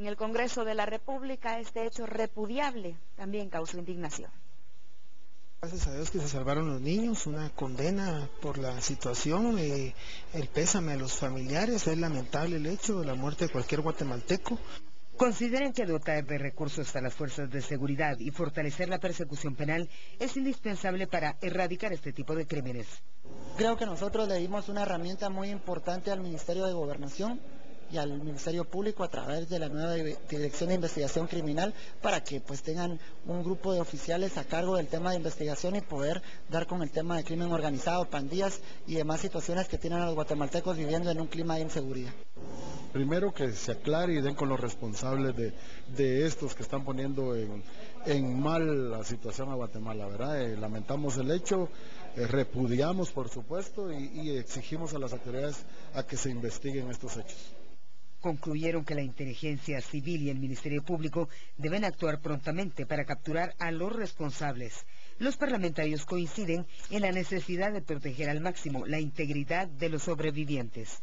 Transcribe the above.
En el Congreso de la República este hecho repudiable también causó indignación. Gracias a Dios que se salvaron los niños, una condena por la situación, eh, el pésame a los familiares, es lamentable el hecho de la muerte de cualquier guatemalteco. Consideran que dotar de recursos a las fuerzas de seguridad y fortalecer la persecución penal es indispensable para erradicar este tipo de crímenes. Creo que nosotros le dimos una herramienta muy importante al Ministerio de Gobernación y al Ministerio Público a través de la nueva Dirección de Investigación Criminal para que pues tengan un grupo de oficiales a cargo del tema de investigación y poder dar con el tema de crimen organizado, pandillas y demás situaciones que tienen a los guatemaltecos viviendo en un clima de inseguridad. Primero que se aclare y den con los responsables de, estos que están poniendo en, mal la situación a Guatemala, ¿verdad? Eh, lamentamos el hecho, eh, repudiamos por supuesto y exigimos a las autoridades a que se investiguen estos hechos concluyeron que la inteligencia civil y el Ministerio Público deben actuar prontamente para capturar a los responsables. Los parlamentarios coinciden en la necesidad de proteger al máximo la integridad de los sobrevivientes.